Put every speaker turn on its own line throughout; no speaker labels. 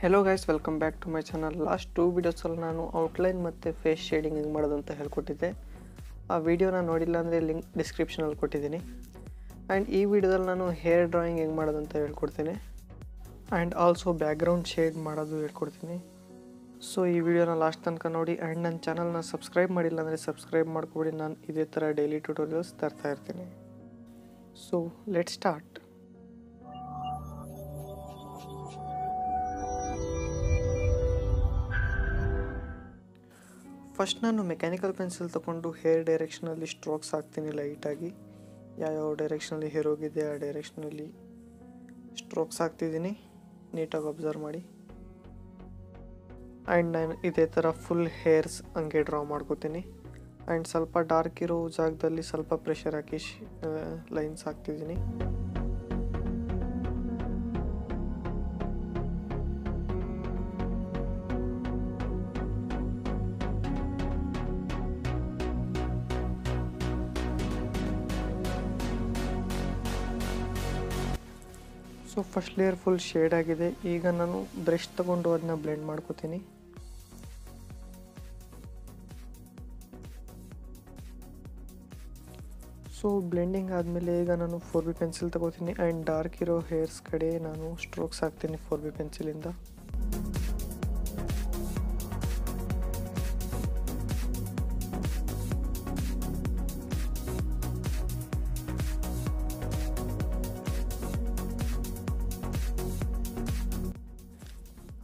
Hello guys welcome back to my channel last two ವೀಡಿಯೋಸಲ್ಲಿ ನಾನು outline ಮತ್ತು face shading ಹೆಂಗೆ ಮಾಡೋದು ಅಂತ ಹೇಳ್ಕೊಟ್ಟಿದ್ದೆ. ಆ ವಿಡಿಯೋನ ನೋಡಿಲ್ಲ ಅಂದರೆ ಲಿಂಕ್ ಡಿಸ್ಕ್ರಿಪ್ಷನಲ್ಲಿ ಕೊಟ್ಟಿದ್ದೀನಿ. ಆ್ಯಂಡ್ ಈ ವಿಡಿಯೋದಲ್ಲಿ ನಾನು ಹೇರ್ ಡ್ರಾಯಿಂಗ್ ಹೆಂಗೆ ಮಾಡೋದು ಅಂತ ಹೇಳ್ಕೊಡ್ತೀನಿ. ಆ್ಯಂಡ್ ಆಲ್ಸೋ ಬ್ಯಾಕ್ಗ್ರೌಂಡ್ ಶೇಡ್ ಮಾಡೋದು ಹೇಳ್ಕೊಡ್ತೀನಿ. ಸೊ ಈ ವಿಡಿಯೋನ ಲಾಸ್ಟ್ ತನಕ ನೋಡಿ ಆ್ಯಂಡ್ ನನ್ನ ಚಾನಲ್ನ ಸಬ್ಸ್ಕ್ರೈಬ್ ಮಾಡಿಲ್ಲ ಅಂದರೆ ಸಬ್ಸ್ಕ್ರೈಬ್ ಮಾಡ್ಕೊಬಿಡಿ. ನಾನು ಇದೇ ಥರ ಡೈಲಿ ಟ್ಯೂಟೋರಿಯಲ್ಸ್ ತರ್ತಾ ಇರ್ತೀನಿ. ಸೊ ಲೆಟ್ ಸ್ಟಾರ್ಟ್ ಫಸ್ಟ್ ನಾನು ಮೆಕ್ಯಾನಿಕಲ್ ಪೆನ್ಸಿಲ್ ತೊಗೊಂಡು ಹೇರ್ ಡೈರೆಕ್ಷನಲ್ಲಿ ಸ್ಟ್ರೋಕ್ಸ್ ಹಾಕ್ತೀನಿ ಲೈಟಾಗಿ ಯಾವ್ಯಾವ ಡೈರೆಕ್ಷನಲ್ಲಿ ಹೇರ್ ಹೋಗಿದೆ, ಆ ಡೈರೆಕ್ಷನಲ್ಲಿ ಸ್ಟ್ರೋಕ್ಸ್ ಹಾಕ್ತಿದ್ದೀನಿ. ನೀಟಾಗಿ ಅಬ್ಸರ್ವ್ ಮಾಡಿ. ಆ್ಯಂಡ್ ನಾನು ಇದೇ ಥರ ಫುಲ್ ಹೇರ್ಸ್ ಹಂಗೆ ಡ್ರಾ ಮಾಡ್ಕೋತೀನಿ. ಆ್ಯಂಡ್ ಸ್ವಲ್ಪ ಡಾರ್ಕ್ ಇರೋ ಜಾಗದಲ್ಲಿ ಸ್ವಲ್ಪ ಪ್ರೆಷರ್ ಹಾಕಿ ಲೈನ್ಸ್ ಹಾಕ್ತಿದ್ದೀನಿ. So first layer full shade ಆಗಿದೆ. ಈಗ ನಾನು ಬ್ರಷ್ ತಗೊಂಡು ಅದನ್ನ ಬ್ಲೆಂಡ್ ಮಾಡ್ಕೋತೀನಿ. ಸೊ ಬ್ಲೆಂಡಿಂಗ್ ಆದಮೇಲೆ ಈಗ ನಾನು ಫೋರ್ ಬಿ ಪೆನ್ಸಿಲ್ ತಗೋತೀನಿ. ಆ್ಯಂಡ್ ಡಾರ್ಕ್ ಇರೋ ಹೇರ್ಸ್ ಕಡೆ ನಾನು ಸ್ಟ್ರೋಕ್ಸ್ ಹಾಕ್ತೀನಿ ಫೋರ್ ಬಿ ಪೆನ್ಸಿಲಿಂದ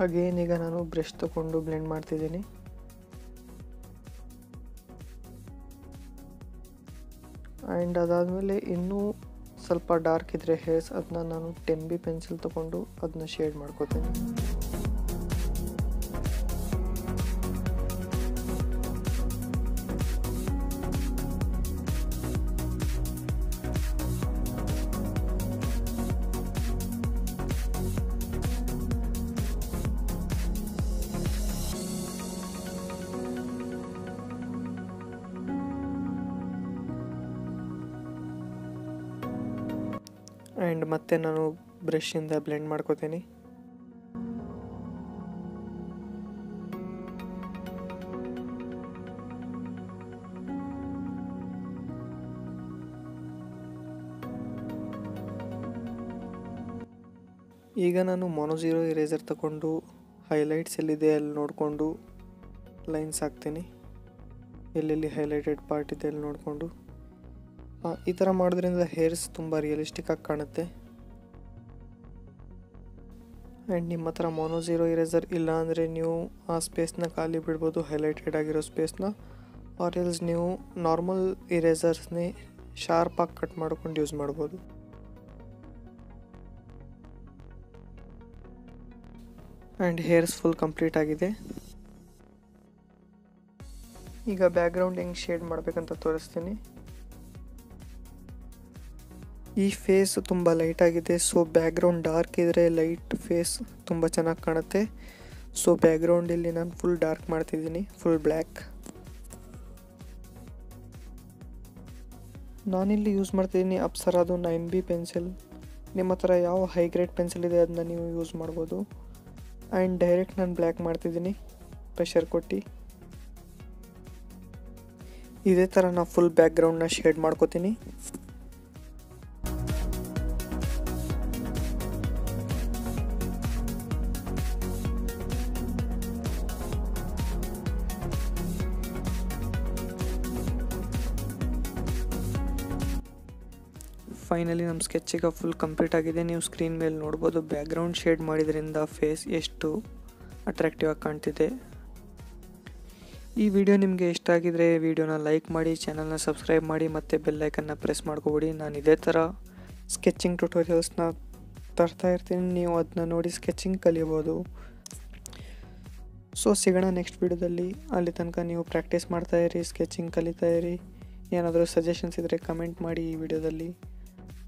ಅಗೇನ್ ಈಗ ನಾನು ಬ್ರಷ್ ತಗೊಂಡು ಬ್ಲೆಂಡ್ ಮಾಡ್ತಿದ್ದೀನಿ. ಆ್ಯಂಡ್ ಅದಾದಮೇಲೆ ಇನ್ನೂ ಸ್ವಲ್ಪ ಡಾರ್ಕ್ ಇದ್ದರೆ ಹೇರ್ಸ್ ಅದನ್ನ ನಾನು ಟೆನ್ ಬಿ ಪೆನ್ಸಿಲ್ ತೊಗೊಂಡು ಅದನ್ನ ಶೇಡ್ ಮಾಡ್ಕೋತೀನಿ. ಆ್ಯಂಡ್ ಮತ್ತೆ ನಾನು ಬ್ರಷಿಂದ ಬ್ಲೆಂಡ್ ಮಾಡ್ಕೋತೀನಿ. ಈಗ ನಾನು ಮೊನೋಝೀರೋ ಇರೇಸರ್ ತಗೊಂಡು ಹೈಲೈಟ್ಸ್ ಎಲ್ಲಿದೆ ಅಲ್ಲಿ ನೋಡಿಕೊಂಡು ಲೈನ್ಸ್ ಹಾಕ್ತೀನಿ. ಎಲ್ಲೆಲ್ಲಿ ಹೈಲೈಟೆಡ್ ಪಾರ್ಟ್ ಇದೆ ಅಲ್ಲಿ ನೋಡಿಕೊಂಡು. ಈ ಥರ ಮಾಡೋದ್ರಿಂದ ಹೇರ್ಸ್ ತುಂಬ ರಿಯಲಿಸ್ಟಿಕ್ ಆಗಿ ಕಾಣುತ್ತೆ. ಆ್ಯಂಡ್ ನಿಮ್ಮ ಹತ್ರ ಮೊನೋಝೀರೋ ಇರೇಸರ್ ಇಲ್ಲ ಅಂದರೆ ನೀವು ಆ ಸ್ಪೇಸ್ನ ಖಾಲಿ ಬಿಡ್ಬೋದು ಹೈಲೈಟೆಡ್ ಆಗಿರೋ ಸ್ಪೇಸ್ನ ಆರ್ ಎಲ್ಸ್ ನೀವು ನಾರ್ಮಲ್ ಇರೇಸರ್ಸ್ನೇ ಶಾರ್ಪಾಗಿ ಕಟ್ ಮಾಡ್ಕೊಂಡು ಯೂಸ್ ಮಾಡ್ಬೋದು. ಆ್ಯಂಡ್ ಹೇರ್ಸ್ ಫುಲ್ ಕಂಪ್ಲೀಟ್ ಆಗಿದೆ. ಈಗ ಬ್ಯಾಕ್ಗ್ರೌಂಡ್ ಹೆಂಗೆ ಶೇಡ್ ಮಾಡಬೇಕಂತ ತೋರಿಸ್ತೀನಿ. ಈ ಫೇಸ್ ತುಂಬ ಲೈಟಾಗಿದೆ ಸೊ ಬ್ಯಾಕ್ಗ್ರೌಂಡ್ ಡಾರ್ಕ್ ಇದ್ದರೆ ಲೈಟ್ ಫೇಸ್ ತುಂಬ ಚೆನ್ನಾಗಿ ಕಾಣುತ್ತೆ. ಸೊ ಬ್ಯಾಕ್ಗ್ರೌಂಡಲ್ಲಿ ನಾನು ಫುಲ್ ಡಾರ್ಕ್ ಮಾಡ್ತಿದ್ದೀನಿ. ಫುಲ್ ಬ್ಲ್ಯಾಕ್ ನಾನಿಲ್ಲಿ ಯೂಸ್ ಮಾಡ್ತಿದ್ದೀನಿ ಅಪ್ಸರಾದು ನೈನ್ ಬಿ ಪೆನ್ಸಿಲ್ ನಿಮ್ಮ ಹತ್ರ ಯಾವ ಹೈ ಗ್ರೇಡ್ ಪೆನ್ಸಿಲ್ ಇದೆ ಅದನ್ನ ನೀವು ಯೂಸ್ ಮಾಡ್ಬೋದು. ಆ್ಯಂಡ್ ಡೈರೆಕ್ಟ್ ನಾನು ಬ್ಲ್ಯಾಕ್ ಮಾಡ್ತಿದ್ದೀನಿ. ಪ್ರೆಷರ್ ಕೊಟ್ಟು. ಇದೇ ಥರ ನಾನು ಫುಲ್ ಬ್ಯಾಕ್ಗ್ರೌಂಡ್ನ ಶೇಡ್ ಮಾಡ್ಕೋತೀನಿ. ಫೈನಲಿ ನಮ್ಮ ಸ್ಕೆಚ್ ಈಗ ಫುಲ್ ಕಂಪ್ಲೀಟ್ ಆಗಿದೆ. ನೀವು ಸ್ಕ್ರೀನ್ ಮೇಲೆ ನೋಡ್ಬೋದು ಬ್ಯಾಕ್ಗ್ರೌಂಡ್ ಶೇಡ್ ಮಾಡಿದ್ರಿಂದ ಫೇಸ್ ಎಷ್ಟು ಅಟ್ರಾಕ್ಟಿವ್ ಆಗಿ ಕಾಣ್ತಿದೆ. ಈ ವಿಡಿಯೋ ನಿಮಗೆ ಇಷ್ಟ ಆಗಿದ್ರೆ ವಿಡಿಯೋನ ಲೈಕ್ ಮಾಡಿ ಚಾನಲ್ನ ಸಬ್ಸ್ಕ್ರೈಬ್ ಮಾಡಿ, ಮತ್ತು ಬೆಲ್ಲೈಕನ್ನ ಪ್ರೆಸ್ ಮಾಡ್ಕೊಬಿಡಿ. ನಾನು ಇದೇ ಥರ ಸ್ಕೆಚಿಂಗ್ ಟ್ಯುಟೋರಿಯಲ್ಸ್ನ ತರ್ತಾ ಇರ್ತೀನಿ. ನೀವು ಅದನ್ನ ನೋಡಿ ಸ್ಕೆಚಿಂಗ್ ಕಲಿಬೋದು. ಸೊ ಸಿಗೋಣ ನೆಕ್ಸ್ಟ್ ವಿಡಿಯೋದಲ್ಲಿ ಅಲ್ಲಿ ತನಕ ನೀವು ಪ್ರಾಕ್ಟೀಸ್ ಇರಿ ಸ್ಕೆಚಿಂಗ್ ಕಲಿತಾ ಇರಿ. ಏನಾದರೂ ಸಜೆಷನ್ಸ್ ಇದ್ದರೆ ಕಮೆಂಟ್ ಮಾಡಿ ಈ ವಿಡಿಯೋದಲ್ಲಿ